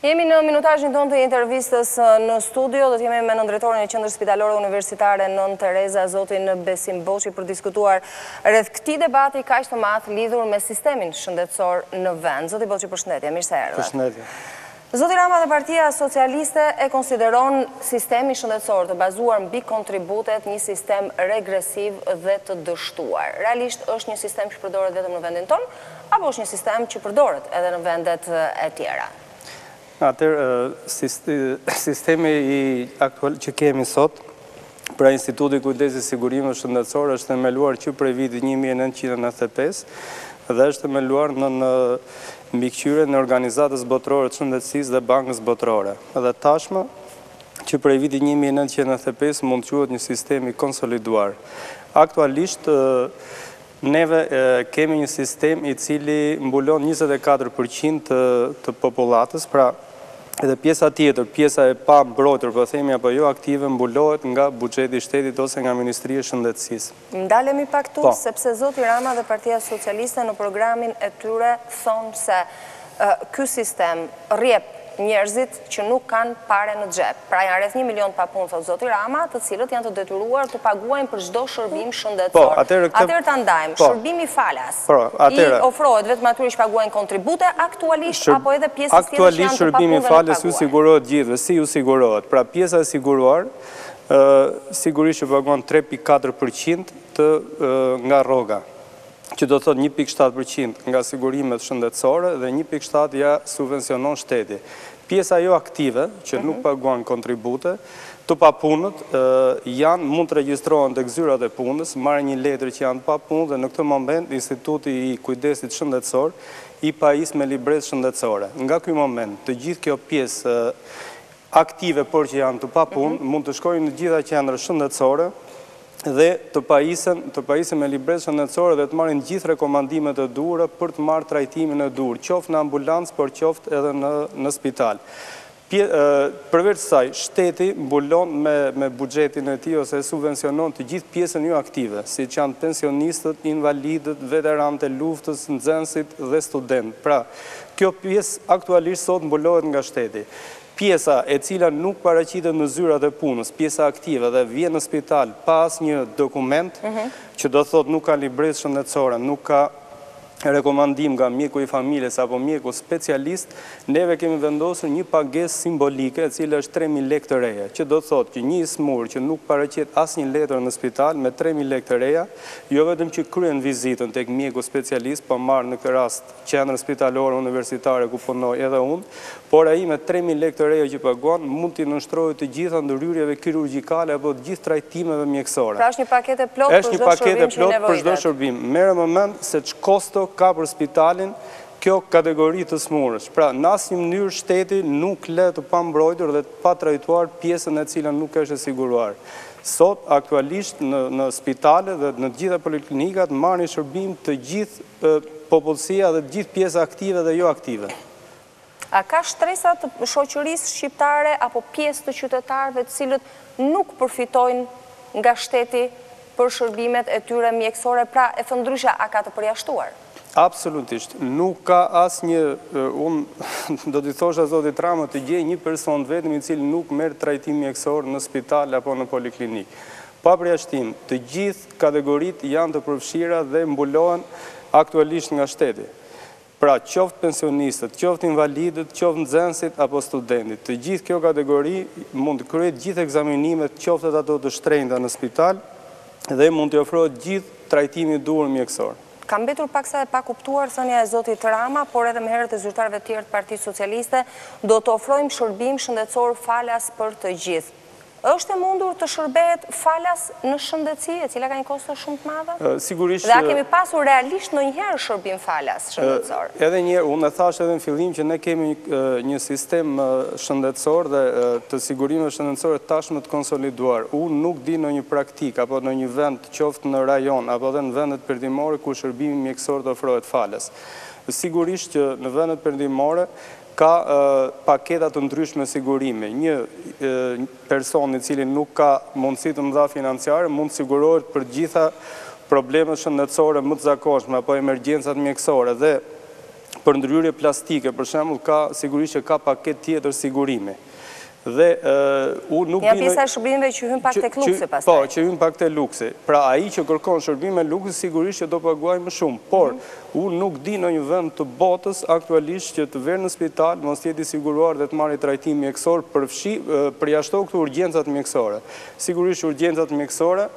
Jemi në minutazhin tonë të intervistës në studio, do të jemi me nëndrejtorin e Qendrës Spitalore Universitare Nënë Tereza, zotin Besim Boçi, për të diskutuar rreth këtij debati kaq të madh lidhur me sistemin shëndetësor në vend. Zoti Boçi, përshëndetje, mirë se erdhët. Përshëndetje. Zoti Rama dhe Partia Socialiste e konsideron sistemin shëndetësor të bazuar mbi kontributet një sistem regresiv dhe të dështuar. Realisht është një sistem që përdoret vetëm në vendin tonë, Apo është një sistem që përdoret edhe në vendet e tjera? Atëherë, sistemi aktual që kemi sot, pra Instituti i Kujdesit të Sigurimeve Shëndetësore është themeluar që prej vitit një mijë e nëntëqind e nëntëdhjetë e pesë dhe është themeluar nën mbikëqyrjen e Organizatës Botërore të Shëndetësisë dhe Bankës Botërore dhe tashmë që prej vitit një mijë e nëntëqind e nëntëdhjetë e pesë mund të quhet një sistem i konsoliduar. Aktualisht Neve kemi një sistem i cili mbulon njëzet e katër për qind të të popullatës, pra edhe pjesa tjetër, pjesa e pa mbrojtur po themi apo jo aktive mbulohet nga buxheti i shtetit ose nga Ministria e Shëndetësisë. Ndalemi pak këtu, sepse zoti Rama dhe Partia Socialiste në programin e tyre thonë se ky sistem rrjep njerëzit, që nuk kanë pare në xhep. Pra janë rreth një milion të papunë, thotë zoti Rama, të cilët janë të detyruar të paguajnë për çdo shërbim shëndetësor. Atëherë ta ndajmë, shërbimi falas u ofrohet vetëm atyre që paguajnë kontribute aktualisht apo edhe pjesës tjetër që janë të papunë dhe nuk paguajnë? Aktualisht shërbimi falas u sigurohet gjithëve. Si u sigurohet? Pra pjesa e siguruar sigurisht që paguan tre pikë katër përqind të nga rroga. që do të thotë një pikë shtatë për qind nga sigurimet shëndetësore dhe një pikë shtatë ia subvencionon shteti. Pjesa jo aktive, që nuk paguan kontribute, të papunët janë, mund të regjistrohen tek zyrat e punës, marrin një letër që janë të papunë dhe në këtë moment Instituti i Kujdesit Shëndetësor i pajis me librezë shëndetësore. Nga ky moment, të gjithë kjo pjesë aktive por që janë të papunë, mund të shkojnë në gjitha qendrat shëndetësore, dhe të pajisen të pajisen me librezë shëndetësore dhe të marrin gjithë rekomandimet e duhura për të marrë trajtimin e duhur, qoftë në ambulancë por qoftë edhe në në spital. Pje përveç kësaj, shteti mbulon me me buxhetin e tij ose subvencionon të gjithë pjesën joaktive, siç janë pensionistët, invalidët, veteranët e luftës, nxënësit dhe studentë. Pra, kjo pjesë aktualisht sot mbulohet nga shteti. Pjesa e cila nuk paraqitet në zyrat e punës, pjesa aktive dhe vjen në spital pa asnjë dokument, që do të thotë nuk ka librezë shëndetësore, nuk ka rekomandim nga mjeku i familjes apo mjeku specialist, neve kemi vendosur një pagesë simbolike e cila është tre mijë lekë të reja, që do të thotë që një i sëmurë që nuk paraqet asnjë letër në spital me tre mijë lekë të reja, jo vetëm që kryen vizitën tek mjeku specialist, po marr në këtë rast. Qendrën Spitalore Universitare ku punoj edhe unë, por ai me tre mijë lekë të reja që paguan mund t'i nënshtrohet të gjitha ndërhyrjeve kirurgjikale apo të gjithë trajtimeve mjekësore. Pra është një paketë e plotë për çdo shërbim që i nevojiten. Merre me mend se ç'kosto ka për spitalin kjo kategori të sëmurësh. Pra, në asnjë mënyrë shteti nuk lë të pambrojtur dhe të patrajtuar pjesën e cila nuk është e siguruar. Sot, aktualisht në spitalet dhe në të gjitha poliklinikat marrin shërbim të gjithë popullsia dhe të gjithë pjesa aktive dhe joaktive. A ka shtresa të shoqërisë shqiptare apo pjesë të qytetarëve të cilët nuk përfitojnë nga shteti për shërbimet e tyre mjekësore, pra e thënë ndryshe, a ka të përjashtuar? Absolutisht, nuk ka asnjë, unë do t'i thosha zotit Rama të gjejë një person të vetëm i cili nuk merr trajtim mjekësor në spital apo në poliklinikë. Pa përjashtim, të gjithë Kategoritë janë të përfshira dhe mbulohen aktualisht nga shteti. Pra, qoftë pensionistët, qoftë invalidët, qoftë nxënësit apo studentët, të gjithë kjo kategori mund të kryejë të gjithë ekzaminimet, qoftë edhe ato të shtrenjta në spital dhe mund t'i ofrohet gjithë trajtimi i duhur mjekësor. Ka mbetur paksa e pakuptuar thënia e zotit Rama, por edhe më herët e zyrtarëve të tjerë të Partisë Socialiste, Do të ofrojmë shërbim shëndetësor falas për të gjithë. Është e mundur të shërbehet falas në shëndetësi, e cila ka një kosto shumë të madhe? Sigurisht që. Dhe a kemi pasur realisht ndonjëherë shërbim falas shëndetësor? Edhe një herë, unë e thashë edhe në fillim që ne kemi një sistem shëndetësor dhe të sigurimeve shëndetësore tashmë të konsoliduar. Unë nuk di ndonjë praktikë apo ndonjë vend qoftë në rajon apo edhe në vendet perëndimore ku shërbimi mjekësor të ofrohet falas. Sigurisht që në vendet perëndimore Ka paketa të ndryshme sigurimi. Një person i cili nuk ka mundësi të mëdha financiare mund të sigurohet për të gjitha problemet shëndetësore më të zakonshme apo emergjencat mjekësore dhe për ndërhyrje plastike, për shembull, ka sigurisht që ka paketë tjetër sigurimi. Dhe unë nuk di... Një pjesa e shërbimeve që hyn pak tek luksi pastaj. Po, që hyn pak tek luksi. Pra ai që kërkon shërbime luksi, sigurisht që do paguajë më shumë. Por, unë nuk di ndonjë vend të botës aktualisht që të vejë në spital, mos të jetë i siguruar dhe të marri trajtim mjekësor, përfshi, përjashto këtu urgjencat mjekësore. Sigurisht që urgjencat mjekësore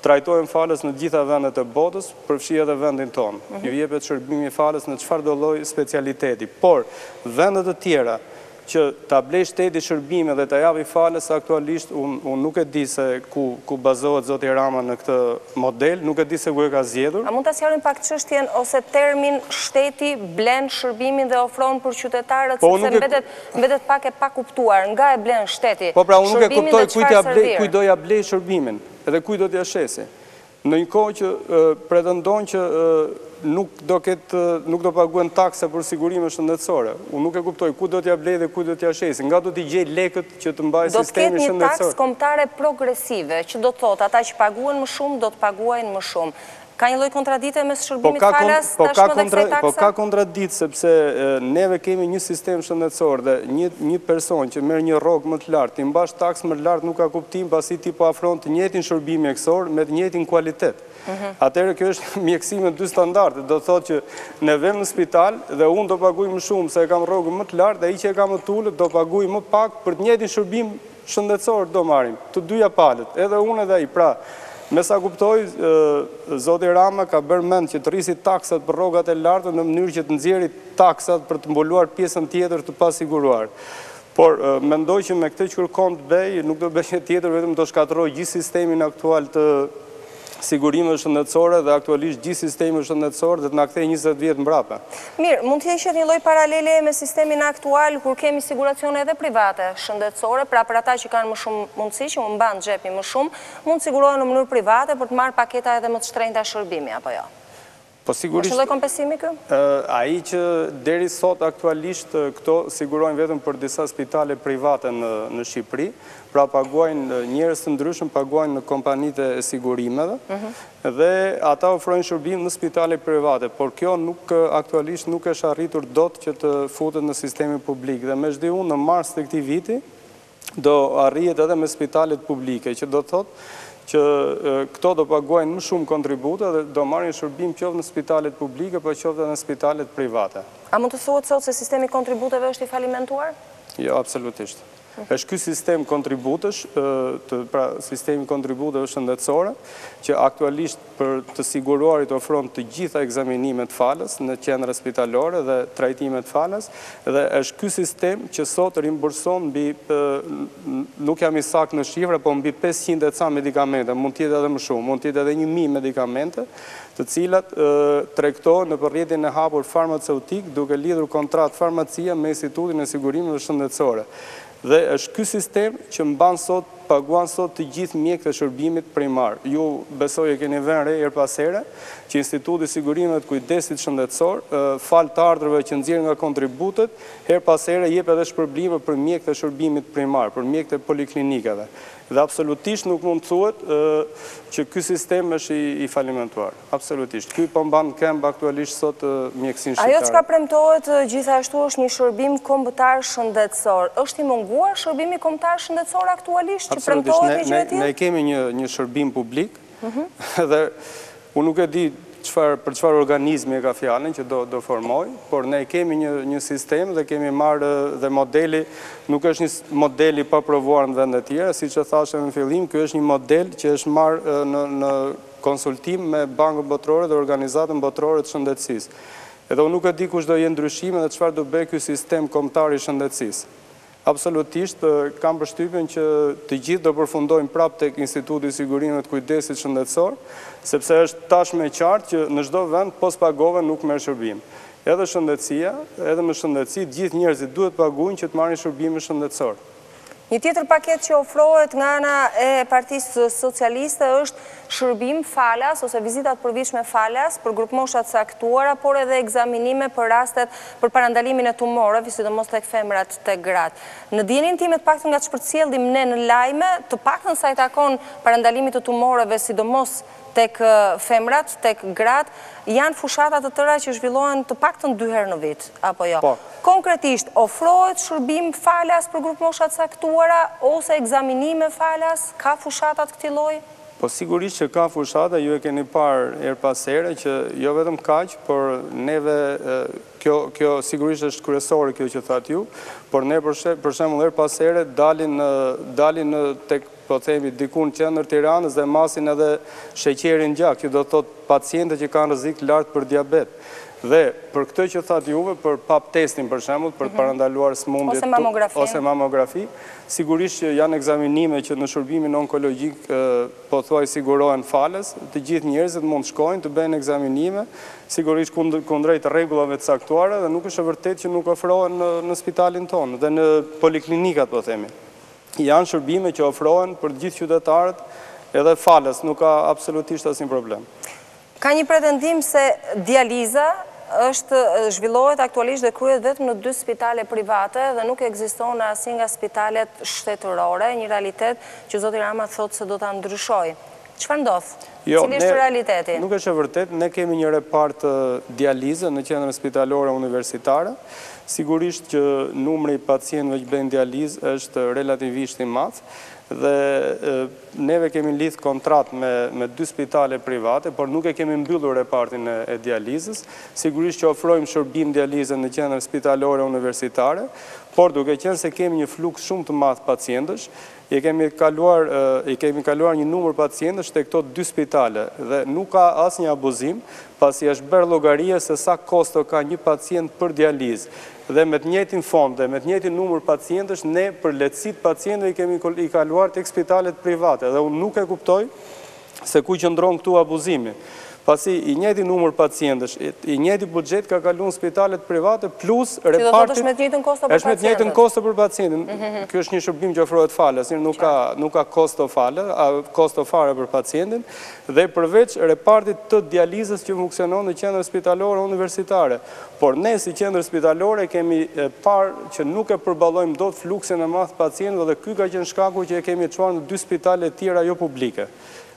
trajtohen falas në të gjitha vendet e botës, përfshi edhe vendin tonë. Iu jepet shërbimi falas në çfarëdo lloj specialiteti. Por, vende të tjera, Që ta blejë shteti shërbimin dhe ta japi falas aktualisht unë unë nuk e di se ku ku bazohet zoti Rama në këtë model, nuk e di se ku e ka zgjedhur. A mund ta sqarojmë pak çështjen ose termin shteti blen shërbimin dhe ofron për qytetarët sepse mbetet mbetet pak e pakuptuar, nga e blen shteti shërbimin dhe çfarë servir? Po pra unë nuk e kuptoj kujt ia blen kujt do ia blejë shërbimin dhe kujt do t'ia shesi. Në një kohë që pretendon që nuk do ketë, nuk do paguhen taksa për sigurime shëndetësore. Unë nuk e kuptoj, ku do t'ia blejë dhe kujt do t'ia shesë? Nga do t'i gjejë lekët që të mbajë sistemin shëndetësor? Do të ketë një taksë kombëtare progresive, që do të thotë ata që paguhen më shumë do të paguajnë më shumë. Ka një lloj kontradikte mes shërbimit falas tashmë dhe kësaj takse? Po ka kontradiktë sepse neve kemi një sistem shëndetësor dhe një person që merr një rrogë më të lartë, t'i mbash taksë më të lartë nuk ka kuptim. pasi ti po afron të njëjtin shërbim mjekësor me të njëjtin kualitet. Atëherë kjo është mjekësi me dy standarde, do të thotë që ne vem në spital dhe unë do paguaj më shumë se e kam rrogën më të lartë dhe ai që e ka më të ulët do paguaj më pak për të njëjtin shërbim shëndetësor do marrim të dyja palët, edhe unë edhe ai. Pra, me sa kuptoj, zoti Rama ka bërë mend që të rrisi taksat për rrogat e larta në mënyrë që të nxjerri taksat për të mbuluar pjesën tjetër të pasiguruar. Por, mendoj që me këtë që kërkon të bëjë, nuk do bëjë gjë tjetër vetëm të shkatërrojë gjithë sistemin aktual të sigurimeve shëndetësore dhe aktualisht gjithë sistemin shëndetësor dhe të na kthejë njëzet vjet mbrapa. Mirë, mund të hiqet një lloj paralele me sistemin aktual kur kemi siguracione edhe private shëndetësore, pra për ata që kanë më shumë mundësi, që u mban xhepi më shumë, mund të sigurohen në mënyrë private për të marrë paketa edhe më të shtrenjta shërbimi, apo jo? Po sigurisht. Është një lloj kompensimi ky? Ai që deri sot aktualisht këto sigurojnë vetëm për disa spitale private në Shqipëri, pra paguajnë njerëz të ndryshëm paguajnë në kompanitë e sigurimeve dhe ata ofrojnë shërbim në spitale private, por kjo nuk aktualisht nuk është arritur dot që të futet në sistemin publik dhe me ç'di unë në mars të këtij viti, do arrihet edhe me spitalet publike, që do të thotë që këto do paguajnë më shumë kontribute dhe do marrin shërbim qoftë në spitalet publike, po qoftë edhe në spitalet private. A mund të thuhet sot se sistemi i kontributeve është i falimentuar? Jo, absolutisht. Është ky sistem kontributesh, pra sistemi i kontributeve shëndetësore, që aktualisht, Për të siguruarit ofron të gjitha ekzaminimet falas në qendra spitalore dhe trajtimet falas dhe është ky sistem që sot rimburson mbi nuk jam i saktë në shifra po mbi pesëqind e ca medikamente, mund të jetë edhe më shumë, mund të jetë edhe një mijë medikamente të cilat tregtohen nëpër rrjetin e hapur farmaceutik duke lidhur kontratë farmacia me Institutin e Sigurimeve Shëndetësore. Dhe është ky sistem që mban sot, paguan sot të gjithë mjekët e shërbimit primar. Ju besoj e keni vënë re herë pas here që Instituti i Sigurimeve të Kujdesit Shëndetësor, falë të ardhurave që nxjerr nga kontributet, herë pas here jep edhe shpërblime për mjekët e shërbimit primar, për mjekët e poliklinikave. Dhe absolutisht nuk mund të thuhet që ky sistem është i falimentuar. Absolutisht. Ky po mban në këmbë aktualisht sot mjekësinë shqiptare. Ajo çka premtohet gjithashtu është një shërbim kombëtar shëndetësor. Është i munguar shërbimi kombëtar shëndetësor aktualisht që premtohet një gjë e tillë? Absolutisht. Ne kemi një shërbim publik. Edhe unë nuk e di çfarë, për çfarë organizmi e ka fjalën që do do formojë, por ne kemi një një sistem dhe kemi marrë dhe modeli nuk është një model i paprovuar në vende të tjera, siç e thashë edhe në fillim, ky është një model që është marrë në në konsultim me Bankën Botërore dhe Organizatën Botërore të Shëndetësisë. Edhe unë nuk e di kush do jenë ndryshimet dhe çfarë do bëjë ky sistem kombëtar i shëndetësisë. Absolutisht, kam përshtypjen që të gjithë do përfundojnë prapë tek Instituti i Sigurimeve të Kujdesit Shëndetësor, sepse është tashmë e qartë që në çdo vend po s'pagove nuk merr shërbim. Edhe shëndetësia, edhe në shëndetësi të gjithë njerëzit duhet të paguajnë që të marrin shërbime shëndetësore. Një tjetër paketë që ofrohet nga ana e Partisë Socialiste është shërbim falas ose vizita të përvitshme falas për grupmosha të caktuara, por edhe ekzaminime për rastet për parandalimin e tumoreve, sidomos tek femrat, tek gratë. Në dijeninë time, të paktën nga ç'përcjellim ne në lajme, të paktën sa i takon parandalimit të tumoreve, sidomos tek femrat, tek gratë, janë fushata të tëra që zhvillohen të paktën dy herë në vit. apo jo? Po. Konkretisht, ofrohet shërbim falas për grupmosha të caktuara ose ekzaminime falas? Ka fushata të këtij lloji? Po sigurisht që ka fushata, ju e keni parë herë pas here që jo vetëm kaq, por neve kjo kjo sigurisht është kryesore kjo që thatë ju, por ne për shembull herë pas here dalin në dalin në tek Po themi diku në qendër Tiranës dhe masin edhe sheqerin në gjak, që do të thotë pacientët që kanë rrezik të lartë për diabet. Dhe për këtë që thatë juve, për pap testin për shembull, për të parandaluar sëmundjet, ose mamografi, sigurisht që janë ekzaminime që në shërbimin onkologjik pothuaj sigurohen falas, të gjithë njerëzit mund të shkojnë, të bëjnë ekzaminime, sigurisht kundrejt rregullave të caktuara dhe nuk është e vërtetë që nuk ofrohen në spitalin tonë dhe në poliklinikat po themi. Janë shërbime që ofrohen për të gjithë qytetarët edhe falas, nuk ka absolutisht asnjë problem. Ka një pretendim se dializa është zhvillohet aktualisht dhe kryhet vetëm në dy spitale private dhe nuk ekziston në asnjë nga spitalet shtetërore, një realitet që zoti Rama thotë se do ta ndryshojë. Çfarë ndodh? Cili është realiteti? Jo, nuk është e vërtetë. Ne kemi një repart dialize në Qendrën Spitalore Universitare. Sigurisht që numri i pacientëve që bëjnë dializë është relativisht i madh dhe neve kemi lidhë kontratë me me dy spitale private, por nuk e kemi mbyllur repartin e dializës. Sigurisht që ofrojmë shërbim dialize në Qendrën Spitalore Universitare, por duke qenë se kemi një fluks shumë të madh pacientësh, I kemi kaluar i kemi kaluar një numër pacientësh te këto dy spitale dhe nuk ka asnjë abuzim, pasi është bërë llogaria se sa kosto ka një pacient për dializë dhe me të njëjtin fond dhe me të njëjtin numër pacientësh ne për lehtësi të pacientëve i kemi i kaluar tek spitalet private dhe unë nuk e kuptoj se ku qëndron këtu abuzimi, pasi i njëjti numër pacientësh, i njëjti buxhet ka kalu në spitalet private, plus repartit... Si do thotë është me të njëjtën kosto për pacientët? Është me të njëjtën kosto për pacientin. Kjo është një shërbim që ofrohet falas, nuk ka kosto falë, kosto fare për pacientin, dhe përveç repartit të dializës që funksionon në qendrën spitalore universitare. Por ne si Qendër Spitalore kemi parë që nuk e përballojmë dot fluksin e madh të pacientëve dhe ky ka qenë shkaku që e kemi çuar në dy spitale tjera jo publike.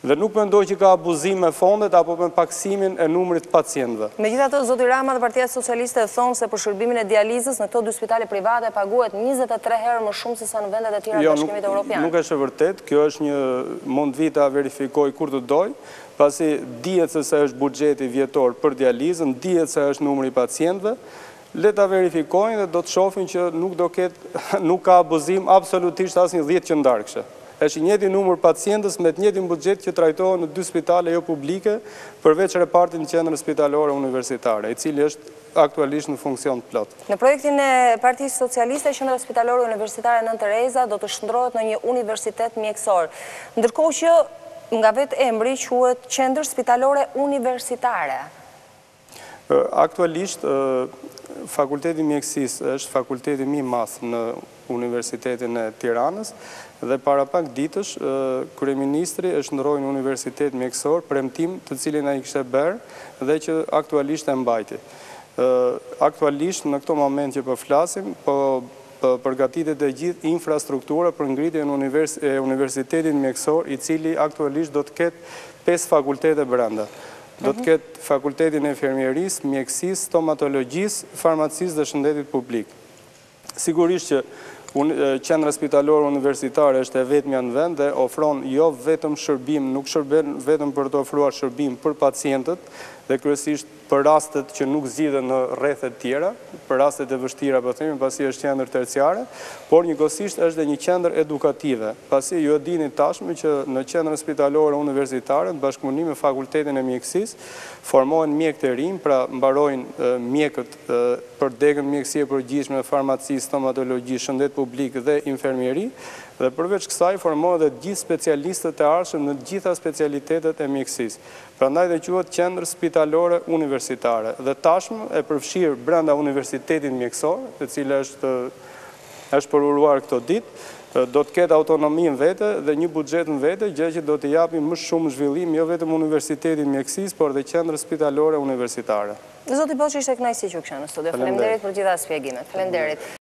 Dhe nuk mendoj që ka abuzim me fondet apo me pakësimin e numrit të pacientëve. Megjithatë, zoti Rama dhe Partia Socialiste thonë se për shërbimin e dializës në këto dy spitale private paguhet njëzet e tre herë më shumë sesa në vendet e tjera të Bashkimit Evropian. Jo, nuk është e vërtetë. Kjo është një, mund Edi ta verifikojë kur të dojë, Pasi dihet se sa është buxheti vjetor për dializën, dihet sa është numri i pacientëve, le ta verifikojnë dhe do të shohin që nuk do ketë, nuk ka abuzim absolutisht asnjë dhjetëqindarkëshe. Është i njëjti numër pacientësh me të njëjtin buxhet që trajtohen në dy spitale jo publike, përveç repartit në Qendrën Spitalore Universitare, i cili është aktualisht në funksion të plotë. Në projektin e Partisë Socialiste, Qendra Spitalore Universitare Nënë Tereza do të shndërrohet në një universitet mjekësor, ndërkohë që nga vetë emri quhet Qendër Spitalore Universitare. Aktualisht, Fakulteti i Mjekësisë është fakulteti më i madh në. Universitetin e Tiranës dhe para pak ditësh kryeministri e shndërroi në universitet mjekësor, premtim të cilin ai e kishte bërë dhe që aktualisht e mbajti. Aktualisht në këtë moment që po flasim po përgatitet e gjithë infrastruktura për ngritjen e universitetit mjekësor i cili aktualisht do të ketë pesë fakultete brenda. Do të ketë fakultetin e infermierisë, mjekësisë, stomatologjisë, farmacisë dhe shëndetit publik. Sigurisht që Qendra Spitalore Universitare është e vetmja në vend dhe ofron jo vetëm shërbim, nuk shërben vetëm për të ofruar shërbim për pacientët dhe kryesisht për rastet që nuk zgjidhen në rrethe të tjera, për rastet e vështira po themi, pasi është qendër terciare, por njëkohësisht është dhe një qendër edukative, pasi ju e dini tashmë që në Qendrën Spitalore Universitare në bashkëpunim me Fakultetin e Mjekësisë formohen mjekë të rinj, pra mbarojnë mjekët për degën Mjekësi e Përgjithshme, Farmaci, Stomatologji, Shëndet Publik dhe Infermieri, dhe përveç kësaj formohen dhe të gjithë specialistët e ardhshëm në të gjitha specialitetet e mjekësisë. Prandaj dhe quhet Qendër Spitalore Universitare dhe tashmë e përfshirë brenda Universitetit Mjekësor, e cila është është përuruar këto ditë, do të ketë autonomi në vete dhe një buxhet në vete, gjë që do t'i japi më shumë zhvillim jo vetëm Universitetit Mjekësisë, por dhe Qendrës Spitalore Universitare. Zoti Boçi ishte kënaqësi që ju kisha në studio. Faleminderit për gjitha shpjegimet. Faleminderit.